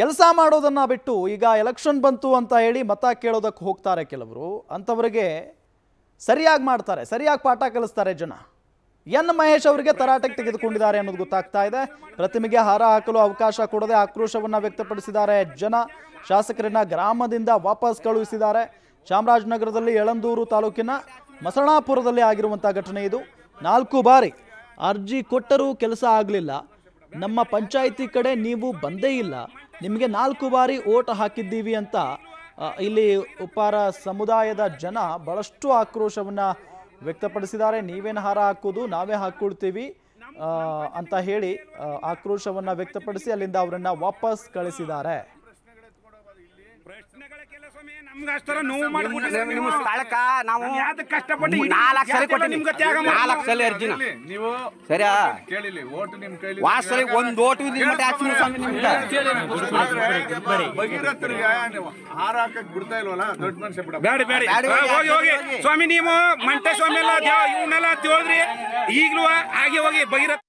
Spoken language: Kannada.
ಕೆಲಸ ಮಾಡೋದನ್ನು ಬಿಟ್ಟು ಈಗ ಎಲೆಕ್ಷನ್ ಬಂತು ಅಂತ ಹೇಳಿ ಮತ ಕೇಳೋದಕ್ಕೆ ಹೋಗ್ತಾರೆ ಕೆಲವರು, ಅಂಥವ್ರಿಗೆ ಸರಿಯಾಗಿ ಮಾಡ್ತಾರೆ, ಸರಿಯಾಗಿ ಪಾಠ ಕಲಿಸ್ತಾರೆ ಜನ. ಎನ್ ಮಹೇಶ್ ಅವರಿಗೆ ತರಾಟೆಗೆ ತೆಗೆದುಕೊಂಡಿದ್ದಾರೆ ಅನ್ನೋದು ಗೊತ್ತಾಗ್ತಾ ಇದೆ. ಪ್ರತಿಮೆಗೆ ಹಾರ ಹಾಕಲು ಅವಕಾಶ ಕೊಡದೆ ಆಕ್ರೋಶವನ್ನು ವ್ಯಕ್ತಪಡಿಸಿದ್ದಾರೆ ಜನ. ಶಾಸಕರನ್ನ ಗ್ರಾಮದಿಂದ ವಾಪಸ್ ಕಳುಹಿಸಿದ್ದಾರೆ. ಚಾಮರಾಜನಗರದಲ್ಲಿ ಯಳಂದೂರು ತಾಲೂಕಿನ ಮಸಣಾಪುರದಲ್ಲಿ ಆಗಿರುವಂಥ ಘಟನೆ ಇದು. ನಾಲ್ಕು ಬಾರಿ ಅರ್ಜಿ ಕೊಟ್ಟರೂ ಕೆಲಸ ಆಗಲಿಲ್ಲ. ನಮ್ಮ ಪಂಚಾಯಿತಿ ಕಡೆ ನೀವು ಬಂದೇ ಇಲ್ಲ. ನಿಮಗೆ ನಾಲ್ಕು ಬಾರಿ ಓಟ್ ಹಾಕಿದ್ದೀವಿ ಅಂತ ಇಲ್ಲಿ ಉಪಾರ ಸಮುದಾಯದ ಜನ ಬಹಳಷ್ಟು ಆಕ್ರೋಶವನ್ನ ವ್ಯಕ್ತಪಡಿಸಿದ್ದಾರೆ. ನೀವೇನು ಹಾರ ಹಾಕೋದು ನಾವೇ ಹಾಕ್ಕೊಳ್ತೀವಿ ಅಂತ ಹೇಳಿ ಆಕ್ರೋಶವನ್ನು ಆಕ್ರೋಶವನ್ನ ವ್ಯಕ್ತಪಡಿಸಿ ಅಲ್ಲಿಂದ ಅವರನ್ನು ವಾಪಸ್ ಕಳಿಸಿದ್ದಾರೆ ಪ್ರಶ್ನೆಗಳಕ್ಕೆಲ್ಲ ಸ್ವಾಮಿ ನಮ್ಗೆ ಅಷ್ಟರ ನೋವು ಮಾಡ್ಬಿಟ್ಟಿದ್ದೀರಿ ನಿಮ್ಮ ನೀವು. ಸ್ಥಳಕ್ಕ ನಾಲ್ಕು ಸಲ ನಿಮ್ಗೆ ನಾಲ್ಕು ಸಲ ಅರ್ಜಿನ. ನೀವು ಸರಿಯಾ? ಕೇಳಿಲಿ ಓಟ್ ನಿಮ್ ಕೈಲಿ ವಾಸಲಿ ಒಂದು ಓಟು ಬಿಡ್ತಾ ಇಲ್ವಲ್ಲ? ದೊಡ್ಡ ಮನುಷ್ಯ ಬಿಡ ಬೇಡ ಬೇಡ ಬೇಡ, ಹೋಗಿ ಹೋಗಿ ಹೋಗಿ. ಸ್ವಾಮಿ ನೀವು ಮಂಟೆ ಸ್ವಾಮಿ ಎಲ್ಲ ಇವನ್ನೆಲ್ಲ ತಿಳಿದ್ರಿ. ಈಗಲೂ ಹಾಗೆ ಹೋಗಿ ಭಗೀರಥ